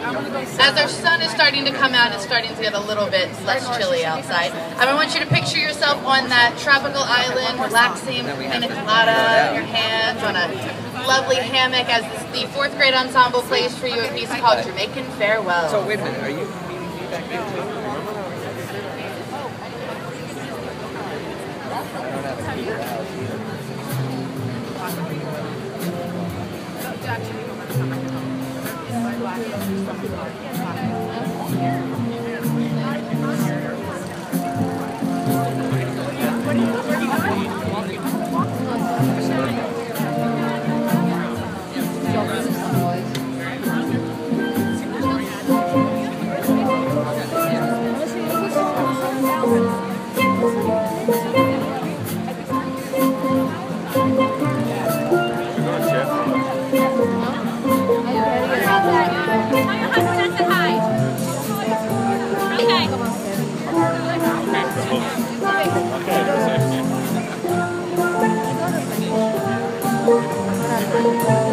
As our sun is starting to come out, it's starting to get a little bit less chilly outside. And I want you to picture yourself on that tropical island, relaxing, pina colada in your hands, on a lovely hammock as the fourth grade ensemble plays for you a piece called Jamaican Farewell. So wait a minute, are you Thank you. Okay.